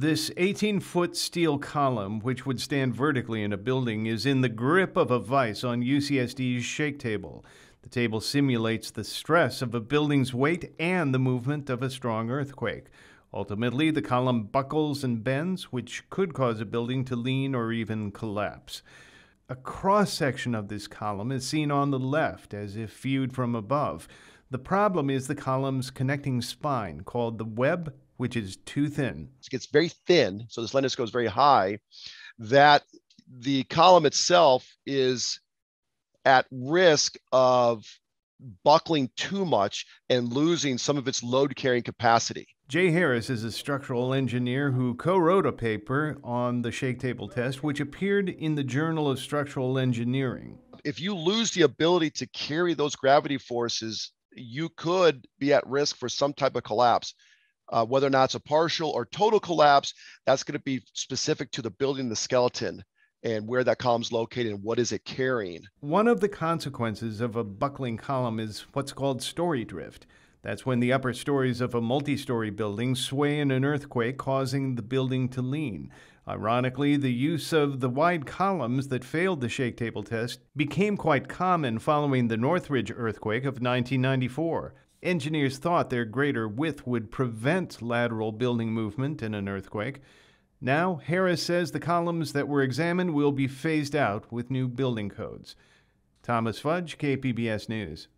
This 18 foot steel column, which would stand vertically in a building, is in the grip of a vise on UCSD's shake table. The table simulates the stress of a building's weight and the movement of a strong earthquake. Ultimately, the column buckles and bends, which could cause a building to lean or even collapse. A cross section of this column is seen on the left as if viewed from above. The problem is the column's connecting spine, called the web, which is too thin. It gets very thin, so this slenderness goes very high, that the column itself is at risk of buckling too much and losing some of its load carrying capacity. Jay Harris is a structural engineer who co wrote a paper on the shake table test, which appeared in the Journal of Structural Engineering. If you lose the ability to carry those gravity forces, you could be at risk for some type of collapse. Uh, whether or not it's a partial or total collapse, that's going to be specific to the building, the skeleton, and where that column is located and what is it carrying. One of the consequences of a buckling column is what's called story drift. That's when the upper stories of a multi story building sway in an earthquake, causing the building to lean. Ironically, the use of the wide columns that failed the shake table test became quite common following the Northridge earthquake of 1994. Engineers thought their greater width would prevent lateral building movement in an earthquake. Now, Harris says the columns that were examined will be phased out with new building codes. Thomas Fudge, KPBS News.